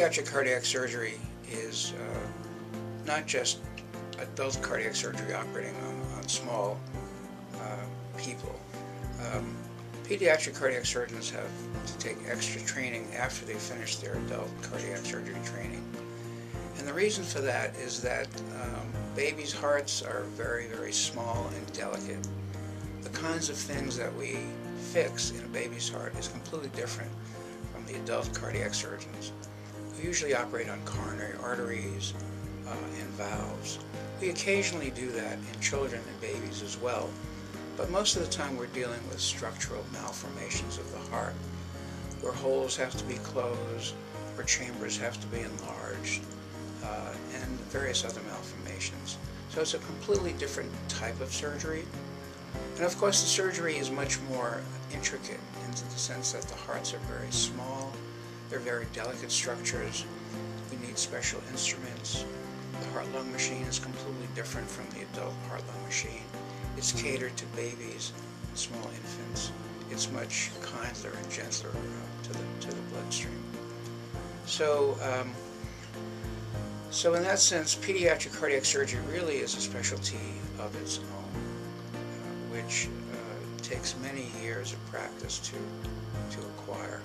pediatric cardiac surgery is uh, not just adult cardiac surgery operating on, on small uh, people. Um, pediatric cardiac surgeons have to take extra training after they finish their adult cardiac surgery training. And the reason for that is that um, babies' hearts are very, very small and delicate. The kinds of things that we fix in a baby's heart is completely different from the adult cardiac surgeons. We usually operate on coronary arteries uh, and valves. We occasionally do that in children and babies as well, but most of the time we're dealing with structural malformations of the heart, where holes have to be closed, where chambers have to be enlarged, uh, and various other malformations. So it's a completely different type of surgery. And of course the surgery is much more intricate in the sense that the hearts are very small, they're very delicate structures, we need special instruments. The heart-lung machine is completely different from the adult heart-lung machine. It's catered to babies, small infants. It's much kinder and gentler to, the, to the bloodstream. So, um, so in that sense, pediatric cardiac surgery really is a specialty of its own, uh, which uh, takes many years of practice to, to acquire.